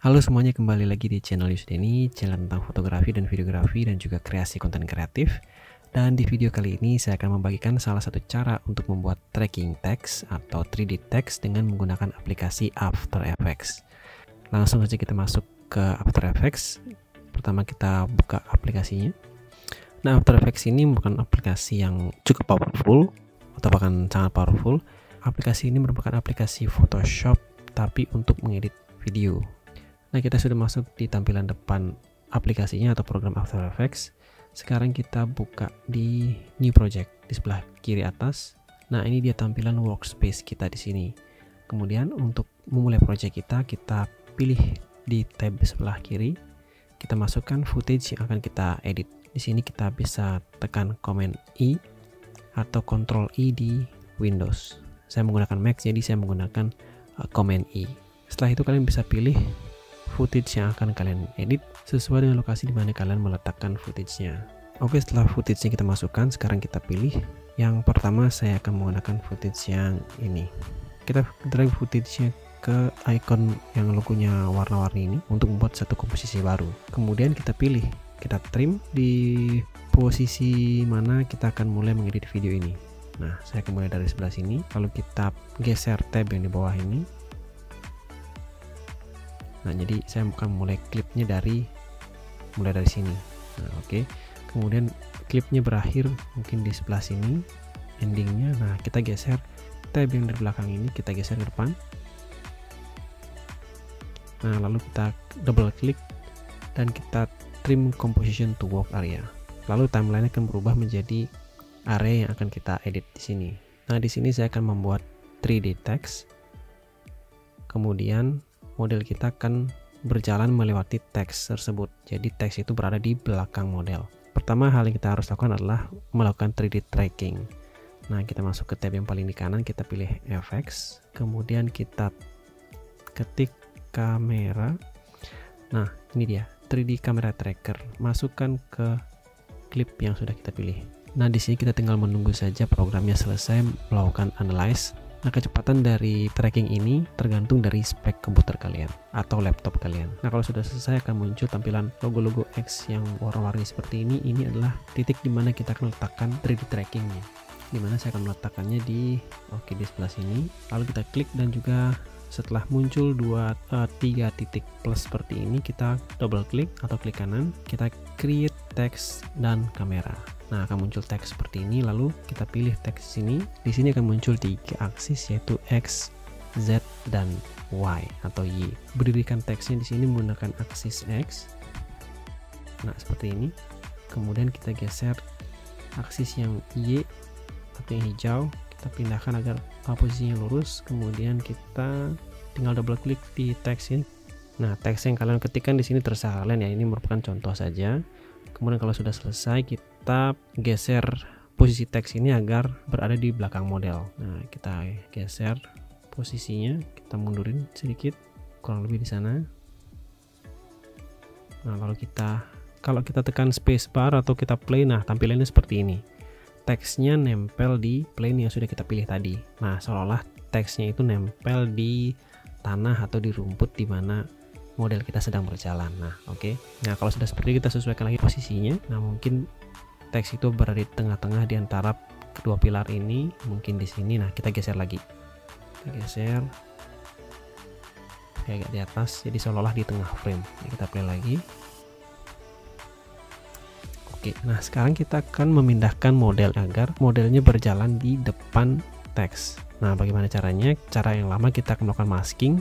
Halo semuanya kembali lagi di channel Yusdeni, channel tentang fotografi dan videografi dan juga kreasi konten kreatif. Dan di video kali ini saya akan membagikan salah satu cara untuk membuat tracking text atau 3D text dengan menggunakan aplikasi After Effects. Langsung saja kita masuk ke After Effects. Pertama kita buka aplikasinya. Nah, After Effects ini bukan aplikasi yang cukup powerful atau bahkan sangat powerful. Aplikasi ini merupakan aplikasi Photoshop tapi untuk mengedit video Nah, kita sudah masuk di tampilan depan aplikasinya atau program After Effects. Sekarang kita buka di New Project di sebelah kiri atas. Nah, ini dia tampilan workspace kita di sini. Kemudian untuk memulai project kita, kita pilih di tab sebelah kiri. Kita masukkan footage yang akan kita edit. Di sini kita bisa tekan Command I atau Control I di Windows. Saya menggunakan Mac, jadi saya menggunakan Command I. Setelah itu kalian bisa pilih footage yang akan kalian edit sesuai dengan lokasi di mana kalian meletakkan footage-nya. Oke, setelah footage-nya kita masukkan, sekarang kita pilih. Yang pertama saya akan menggunakan footage yang ini. Kita drag footage-nya ke icon yang logonya warna-warni ini untuk membuat satu komposisi baru. Kemudian kita pilih, kita trim di posisi mana kita akan mulai mengedit video ini. Nah, saya akan mulai dari sebelah sini. Lalu kita geser tab yang di bawah ini nah jadi saya akan mulai klipnya dari mulai dari sini. Nah oke. Okay. kemudian klipnya berakhir mungkin di sebelah sini endingnya. Nah kita geser tab yang di belakang ini kita geser ke depan. Nah lalu kita double klik dan kita trim composition to work area. Lalu timeline akan berubah menjadi area yang akan kita edit di sini. Nah di sini saya akan membuat 3D text. Kemudian model kita akan berjalan melewati teks tersebut. Jadi teks itu berada di belakang model. Pertama hal yang kita harus lakukan adalah melakukan 3D tracking. Nah, kita masuk ke tab yang paling di kanan, kita pilih FX, kemudian kita ketik kamera. Nah, ini dia 3D camera tracker. Masukkan ke klip yang sudah kita pilih. Nah, di sini kita tinggal menunggu saja programnya selesai melakukan analyze Nah, kecepatan dari tracking ini tergantung dari spek komputer kalian atau laptop kalian. Nah, kalau sudah selesai akan muncul tampilan logo-logo X yang warna-warni seperti ini. Ini adalah titik di mana kita akan letakkan 3D trackingnya. Di mana saya akan meletakkannya di oke di sebelah sini. Lalu kita klik dan juga setelah muncul dua uh, tiga titik plus seperti ini kita double klik atau klik kanan kita create text dan kamera Nah, akan muncul teks seperti ini. Lalu kita pilih teks sini. Di sini akan muncul tiga aksis yaitu X, Z, dan Y atau Y. Berdirikan teksnya di sini menggunakan aksis X. Nah, seperti ini. Kemudian kita geser aksis yang Y atau yang hijau. Kita pindahkan agar posisinya lurus. Kemudian kita tinggal double klik di teks ini. Nah, teks yang kalian ketikkan di sini terserah kalian ya. Ini merupakan contoh saja kemudian kalau sudah selesai kita geser posisi teks ini agar berada di belakang model. Nah kita geser posisinya kita mundurin sedikit kurang lebih di sana. Nah kalau kita kalau kita tekan space bar atau kita play nah tampilannya seperti ini. Teksnya nempel di plane yang sudah kita pilih tadi. Nah seolah-olah teksnya itu nempel di tanah atau di rumput di mana model kita sedang berjalan. Nah oke. Okay. nah kalau sudah seperti itu kita sesuaikan lagi posisinya. Nah mungkin teks itu berada di tengah-tengah di antara kedua pilar ini mungkin di sini. Nah kita geser lagi. Kita geser. Kayak di atas jadi seolah-olah di tengah frame. Ini kita play lagi. Oke nah sekarang kita akan memindahkan model agar modelnya berjalan di depan teks. Nah bagaimana caranya? Cara yang lama kita akan melakukan masking.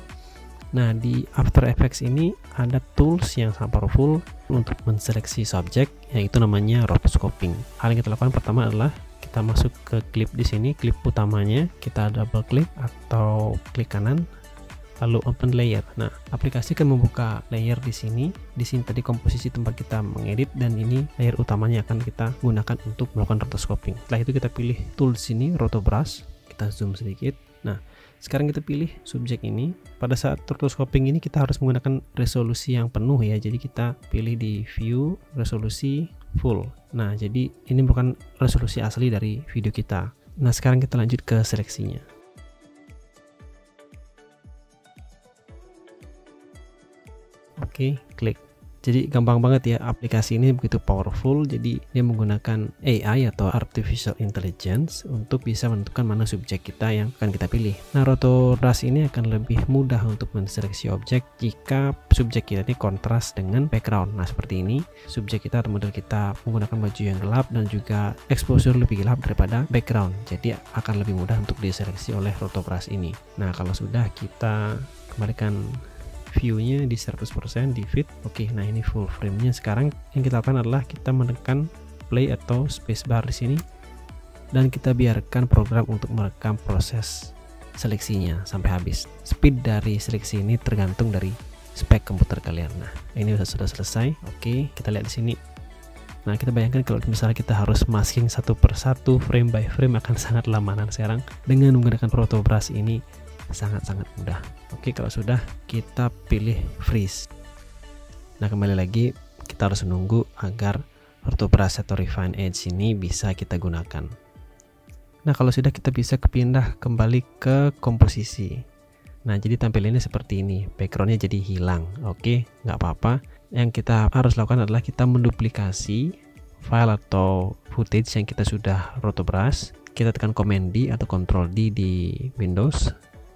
Nah, di After Effects ini ada tools yang sangat powerful untuk menseleksi subjek, yaitu namanya rotoscoping. Hal yang kita lakukan pertama adalah kita masuk ke klip di sini, klip utamanya, kita double klik atau klik kanan, lalu open layer. Nah, aplikasi akan membuka layer di sini. Di sini tadi komposisi tempat kita mengedit dan ini layer utamanya akan kita gunakan untuk melakukan rotoscoping. Setelah itu kita pilih tool sini, roto brush, kita zoom sedikit. Nah, sekarang kita pilih subjek ini. Pada saat rotoscoping ini kita harus menggunakan resolusi yang penuh ya. Jadi kita pilih di view resolusi full. Nah jadi ini bukan resolusi asli dari video kita. Nah sekarang kita lanjut ke seleksinya. Oke, klik jadi gampang banget ya aplikasi ini begitu powerful jadi dia menggunakan AI atau artificial intelligence untuk bisa menentukan mana subjek kita yang akan kita pilih. Nah rotoras ini akan lebih mudah untuk menseleksi objek jika subjek kita ini kontras dengan background. Nah seperti ini subjek kita atau model kita menggunakan baju yang gelap dan juga exposure lebih gelap daripada background. Jadi akan lebih mudah untuk diseleksi oleh rotobras ini. Nah kalau sudah kita kembalikan view-nya di 100% di fit oke nah ini full frame-nya. Sekarang yang kita lakukan adalah kita menekan play atau spacebar di sini dan kita biarkan program untuk merekam proses seleksinya sampai habis. Speed dari seleksi ini tergantung dari spek komputer kalian. Nah ini sudah selesai oke kita lihat di sini. Nah kita bayangkan kalau misalnya kita harus masking satu persatu frame by frame akan sangat lama nah sekarang. Dengan menggunakan protobras ini sangat-sangat mudah. Oke kalau sudah kita pilih freeze. Nah kembali lagi kita harus menunggu agar orthopress atau refine edge ini bisa kita gunakan. Nah kalau sudah kita bisa kepindah kembali ke komposisi. Nah jadi tampilannya seperti ini. Backgroundnya jadi hilang. Oke nggak apa-apa. Yang kita harus lakukan adalah kita menduplikasi file atau footage yang kita sudah rotobras kita tekan Command D atau Control D di Windows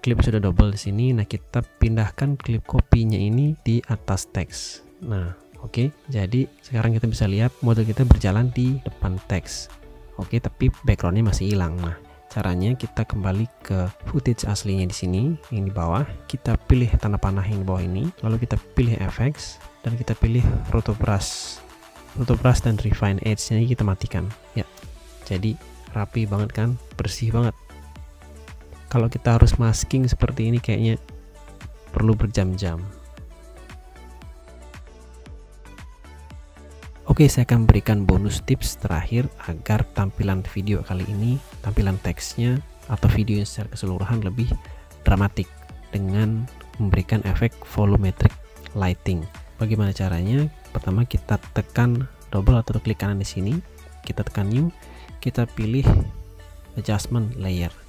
klip sudah double di sini. Nah kita pindahkan klip kopinya ini di atas teks. Nah oke. Okay. jadi sekarang kita bisa lihat model kita berjalan di depan teks. Oke okay, tapi backgroundnya masih hilang. Nah caranya kita kembali ke footage aslinya di sini yang di bawah. Kita pilih tanda panah yang di bawah ini. Lalu kita pilih FX dan kita pilih rotobrush rotobrush dan refine edge nya kita matikan. Ya jadi rapi banget kan? Bersih banget kalau kita harus masking seperti ini kayaknya perlu berjam-jam Oke, saya akan berikan bonus tips terakhir agar tampilan video kali ini, tampilan teksnya atau video yang secara keseluruhan lebih dramatik dengan memberikan efek volumetric lighting. Bagaimana caranya? Pertama kita tekan double atau klik kanan di sini, kita tekan new, kita pilih adjustment layer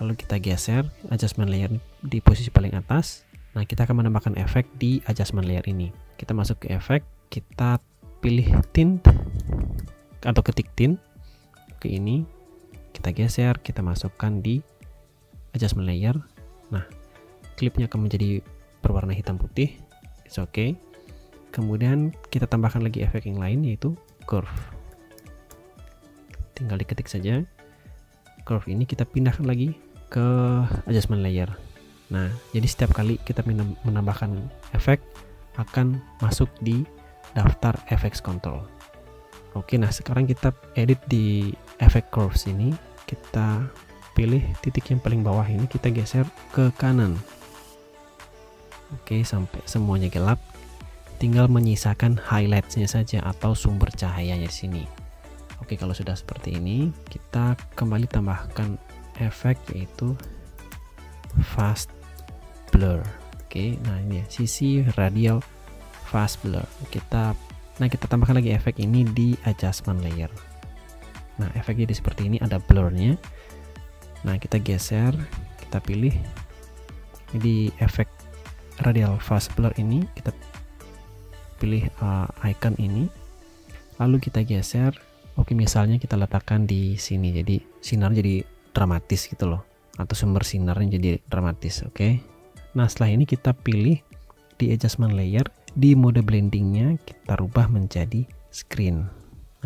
lalu kita geser adjustment layer di posisi paling atas. Nah kita akan menambahkan efek di adjustment layer ini. Kita masuk ke efek kita pilih tint atau ketik tint ke ini. Kita geser kita masukkan di adjustment layer. Nah klipnya akan menjadi berwarna hitam putih. It's okay. Kemudian kita tambahkan lagi efek yang lain yaitu curve. Tinggal diketik saja. Curve ini kita pindahkan lagi ke adjustment layer. Nah jadi setiap kali kita menambahkan efek akan masuk di daftar FX control. Oke nah sekarang kita edit di efek curves ini. Kita pilih titik yang paling bawah ini kita geser ke kanan. Oke sampai semuanya gelap. Tinggal menyisakan highlightsnya saja atau sumber cahayanya sini. Oke kalau sudah seperti ini kita kembali tambahkan efek yaitu fast blur. Oke nah ini ya sisi radial fast blur. Kita nah kita tambahkan lagi efek ini di adjustment layer. Nah efek jadi seperti ini ada blurnya. Nah kita geser kita pilih di efek radial fast blur ini kita pilih uh, icon ini. Lalu kita geser oke misalnya kita letakkan di sini jadi sinar jadi dramatis gitu loh. Atau sumber sinarnya jadi dramatis oke? Okay? nah setelah ini kita pilih di adjustment layer di mode blendingnya kita rubah menjadi screen.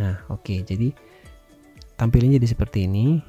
Nah oke okay, jadi tampilannya jadi seperti ini.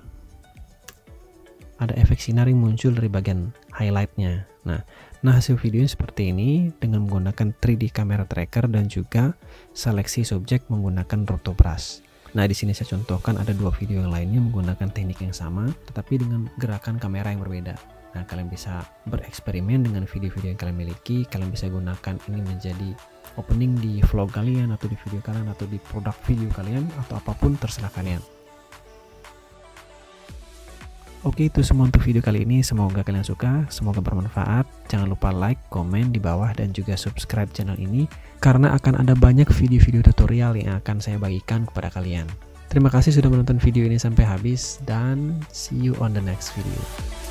Ada efek sinar yang muncul dari bagian highlightnya. Nah nah hasil videonya seperti ini dengan menggunakan 3D camera tracker dan juga seleksi subjek menggunakan rotobrush Nah, di sini saya contohkan ada dua video yang lainnya menggunakan teknik yang sama, tetapi dengan gerakan kamera yang berbeda. Nah, kalian bisa bereksperimen dengan video-video yang kalian miliki. Kalian bisa gunakan ini menjadi opening di vlog kalian atau di video kalian atau di produk video kalian atau apa pun terserah kalian. Oke itu semua untuk video kali ini. Semoga kalian suka semoga bermanfaat. Jangan lupa like komen di bawah dan juga subscribe channel ini karena akan ada banyak video-video tutorial yang akan saya bagikan kepada kalian. Terima kasih sudah menonton video ini sampai habis dan see you on the next video